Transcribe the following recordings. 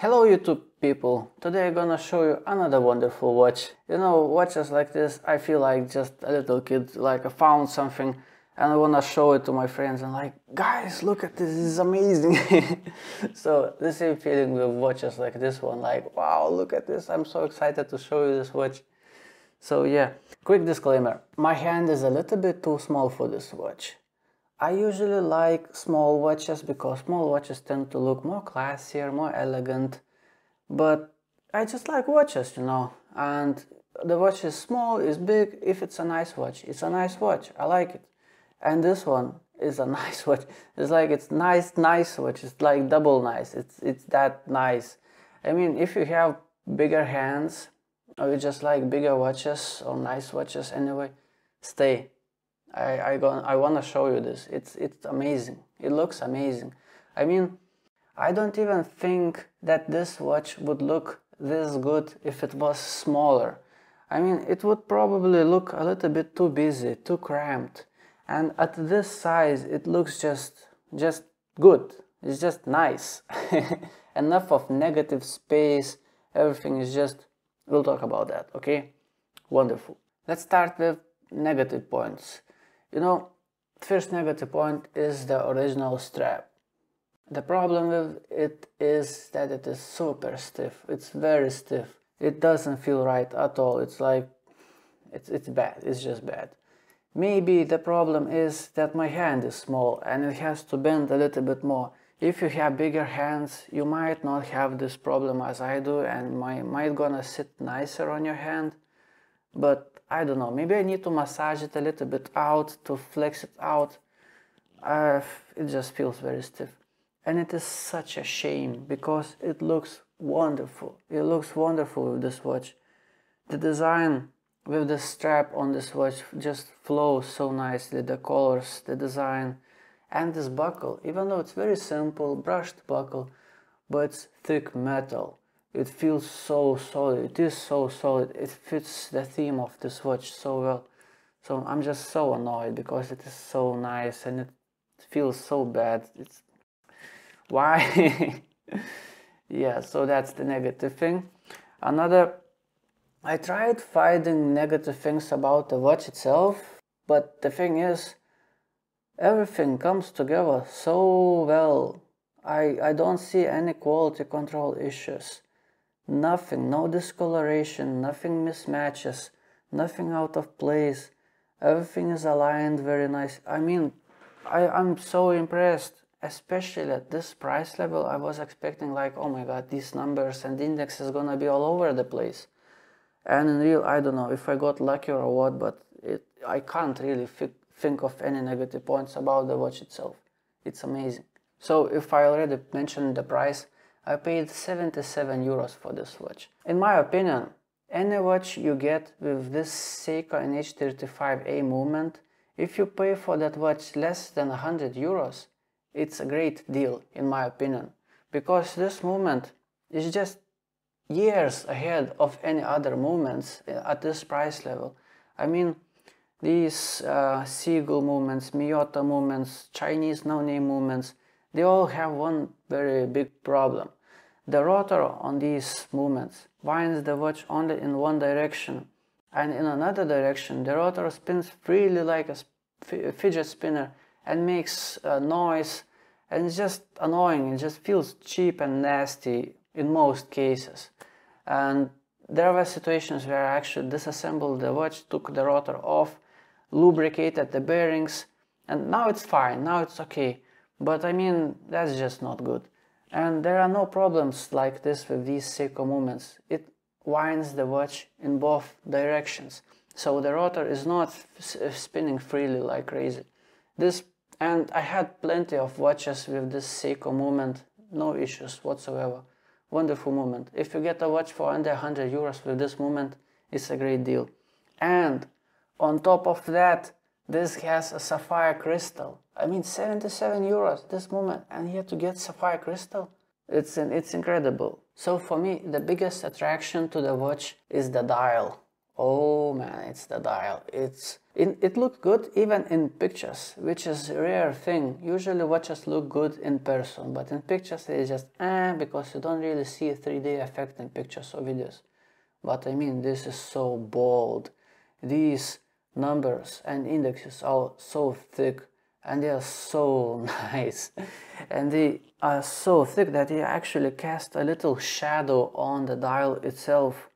Hello YouTube people, today I'm gonna show you another wonderful watch. You know, watches like this, I feel like just a little kid, like I found something and I wanna show it to my friends and like, guys, look at this, this is amazing. so the same feeling with watches like this one, like, wow, look at this, I'm so excited to show you this watch. So yeah, quick disclaimer, my hand is a little bit too small for this watch. I usually like small watches because small watches tend to look more classier, more elegant. But I just like watches, you know. And the watch is small, is big. If it's a nice watch, it's a nice watch. I like it. And this one is a nice watch. It's like it's nice, nice watch. It's like double nice. It's it's that nice. I mean, if you have bigger hands or you just like bigger watches or nice watches anyway, stay I I, go, I want to show you this. It's it's amazing. It looks amazing. I mean, I don't even think that this watch would look this good if it was smaller. I mean, it would probably look a little bit too busy, too cramped. And at this size, it looks just just good. It's just nice. Enough of negative space. Everything is just. We'll talk about that. Okay. Wonderful. Let's start with negative points. You know, first negative point is the original strap. The problem with it is that it is super stiff. It's very stiff. It doesn't feel right at all. It's like, it's, it's bad. It's just bad. Maybe the problem is that my hand is small and it has to bend a little bit more. If you have bigger hands, you might not have this problem as I do and my, might gonna sit nicer on your hand. But I don't know, maybe I need to massage it a little bit out to flex it out. Uh, it just feels very stiff. And it is such a shame because it looks wonderful. It looks wonderful with this watch. The design with the strap on this watch just flows so nicely. The colors, the design, and this buckle, even though it's very simple, brushed buckle, but it's thick metal it feels so solid. It is so solid. It fits the theme of this watch so well. So i'm just so annoyed because it is so nice and it feels so bad. It's why? Yeah so that's the negative thing. Another i tried finding negative things about the watch itself but the thing is everything comes together so well. I i don't see any quality control issues Nothing, no discoloration, nothing mismatches, nothing out of place. Everything is aligned very nice. I mean, I, I'm so impressed, especially at this price level. I was expecting like, oh my god, these numbers and index is gonna be all over the place. And in real, I don't know if I got lucky or what, but it, I can't really think of any negative points about the watch itself. It's amazing. So if I already mentioned the price, I paid 77 euros for this watch. In my opinion, any watch you get with this Seiko NH35A movement, if you pay for that watch less than 100 euros, it's a great deal in my opinion. Because this movement is just years ahead of any other movements at this price level. I mean, these uh, Seagull movements, Miyota movements, Chinese no-name movements, they all have one very big problem. The rotor on these movements winds the watch only in one direction and in another direction the rotor spins freely like a fidget spinner and makes a noise and it's just annoying, it just feels cheap and nasty in most cases. And there were situations where I actually disassembled the watch, took the rotor off, lubricated the bearings, and now it's fine, now it's okay. But I mean, that's just not good. And there are no problems like this with these Seiko movements. It winds the watch in both directions. So the rotor is not uh, spinning freely like crazy. This and I had plenty of watches with this Seiko movement, no issues whatsoever. Wonderful movement. If you get a watch for under 100 euros with this movement, it's a great deal. And on top of that, this has a sapphire crystal. I mean, 77 euros this moment, and yet to get sapphire crystal, it's it's incredible. So for me, the biggest attraction to the watch is the dial. Oh man, it's the dial. It's it, it looked good even in pictures, which is a rare thing. Usually watches look good in person, but in pictures they just eh because you don't really see a 3D effect in pictures or videos. But I mean, this is so bold. These numbers and indexes are so thick and they are so nice. And they are so thick that they actually cast a little shadow on the dial itself.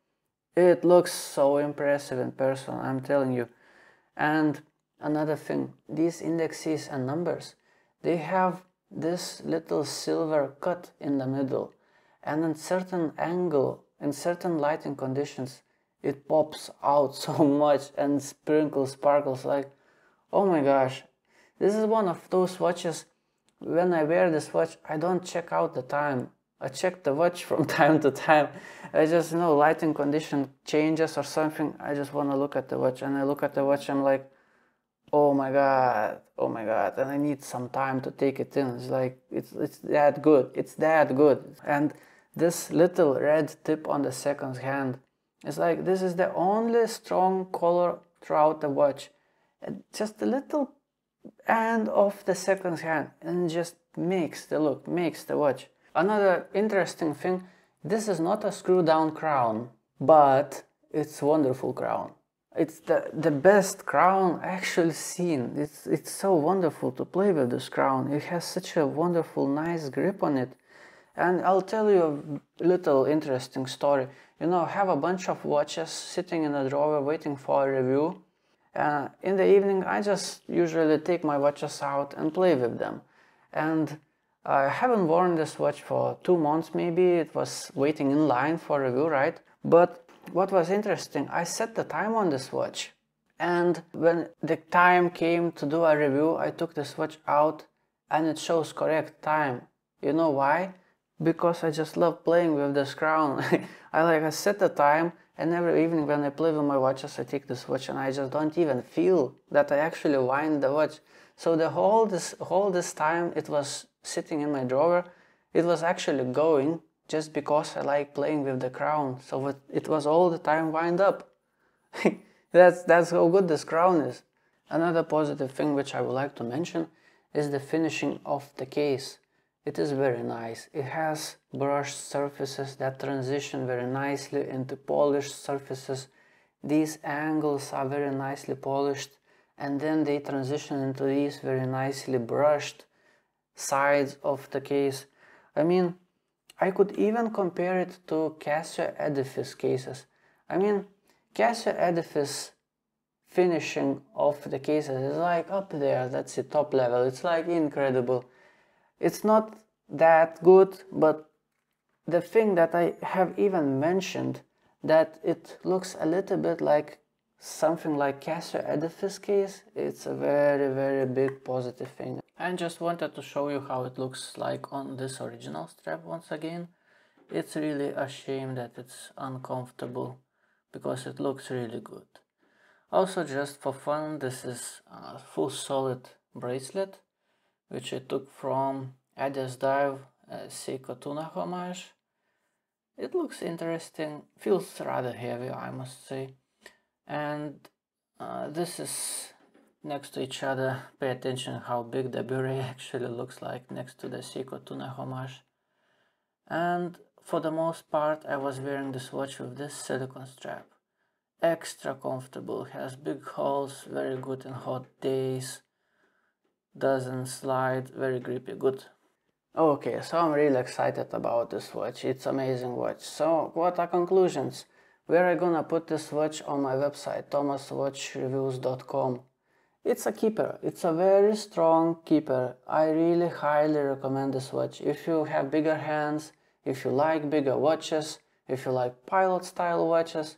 It looks so impressive in person i'm telling you. And another thing these indexes and numbers they have this little silver cut in the middle. And in certain angle in certain lighting conditions it pops out so much and sprinkles sparkles like oh my gosh. This is one of those watches when I wear this watch I don't check out the time. I check the watch from time to time. I just you know lighting condition changes or something I just want to look at the watch. And I look at the watch I'm like oh my god oh my god. And I need some time to take it in. It's like it's it's that good. It's that good. And this little red tip on the second hand it's like this is the only strong color throughout the watch. Just a little end of the second hand and just makes the look, makes the watch. Another interesting thing, this is not a screw down crown, but it's wonderful crown. It's the, the best crown actually seen. It's, it's so wonderful to play with this crown. It has such a wonderful, nice grip on it. And I'll tell you a little interesting story. You know, I have a bunch of watches sitting in a drawer waiting for a review. Uh, in the evening, I just usually take my watches out and play with them. And I haven't worn this watch for two months maybe. It was waiting in line for review, right? But what was interesting, I set the time on this watch. And when the time came to do a review, I took this watch out and it shows correct time. You know why? Because I just love playing with this crown. I like I set the time and every evening when I play with my watches I take this watch and I just don't even feel that I actually wind the watch. So the whole this whole this time it was sitting in my drawer, it was actually going just because I like playing with the crown. So it, it was all the time wind up. that's that's how good this crown is. Another positive thing which I would like to mention is the finishing of the case. It is very nice. It has brushed surfaces that transition very nicely into polished surfaces. These angles are very nicely polished and then they transition into these very nicely brushed sides of the case. I mean, I could even compare it to Casio Edifice cases. I mean, Casio Edifice finishing of the cases is like up there, that's the top level. It's like incredible it's not that good, but the thing that I have even mentioned that it looks a little bit like something like Casio Edifice case, it's a very, very big positive thing. I just wanted to show you how it looks like on this original strap once again. It's really a shame that it's uncomfortable because it looks really good. Also just for fun, this is a full solid bracelet which I took from Addiesdive uh, Seiko Tuna Homage. It looks interesting, feels rather heavy I must say. And uh, this is next to each other. Pay attention how big the Burei actually looks like next to the Seiko Tuna Homage. And for the most part I was wearing this watch with this silicone strap. Extra comfortable, has big holes, very good in hot days doesn't slide, very grippy, good. Okay, so I'm really excited about this watch, it's amazing watch. So what are conclusions? Where I gonna put this watch on my website, tomaswatchreviews.com. It's a keeper, it's a very strong keeper. I really highly recommend this watch. If you have bigger hands, if you like bigger watches, if you like pilot style watches,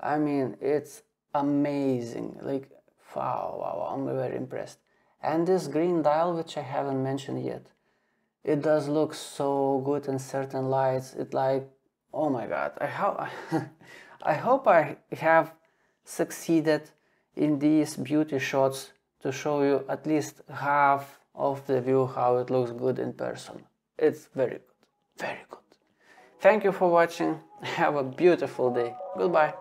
I mean, it's amazing. Like, wow, wow, I'm very impressed. And this green dial, which I haven't mentioned yet, it does look so good in certain lights. It like, oh my God, I, ho I hope I have succeeded in these beauty shots to show you at least half of the view how it looks good in person. It's very good, very good. Thank you for watching. Have a beautiful day. Goodbye.